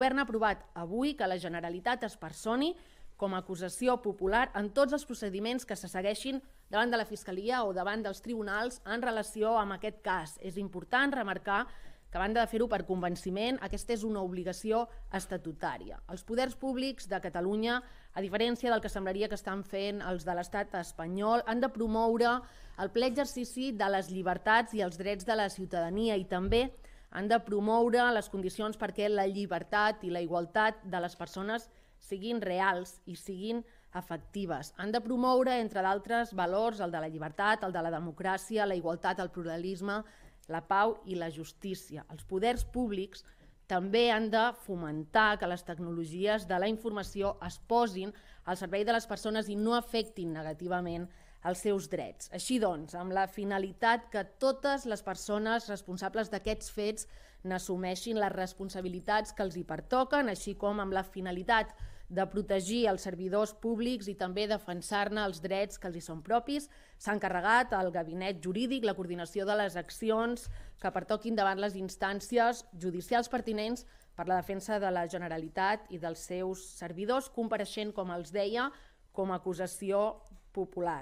Govern ha aprovat avui que la Generalitat es personi com a acusació popular en tots els procediments que se segueixin davant de la Fiscalia o davant dels tribunals en relació amb aquest cas. És important remarcar que a banda de fer-ho per convenciment, aquesta és una obligació estatutària. Els poders públics de Catalunya, a diferència del que semblaria que estan fent els de l'estat espanyol, han de promoure el ple exercici de les llibertats i els drets de la ciutadania i també han de promoure les condicions perquè la llibertat i la igualtat de les persones siguin reals i siguin efectives. Han de promoure, entre d'altres valors, el de la llibertat, el de la democràcia, la igualtat, el pluralisme, la pau i la justícia. Els poders públics també han de fomentar que les tecnologies de la informació es posin al servei de les persones i no afectin negativament els seus drets. Així doncs, amb la finalitat que totes les persones responsables d'aquests fets n'assumeixin les responsabilitats que els hi pertoquen, així com amb la finalitat de protegir els servidors públics i també defensar-ne els drets que els hi són propis, s'ha encarregat al gabinet jurídic la coordinació de les accions que pertoquin davant les instàncies judicials pertinents per la defensa de la Generalitat i dels seus servidors, compareixent, com els deia, com a acusació popular.